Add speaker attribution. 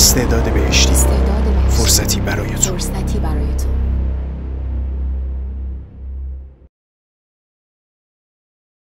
Speaker 1: استعداد بهشتی.
Speaker 2: استعداد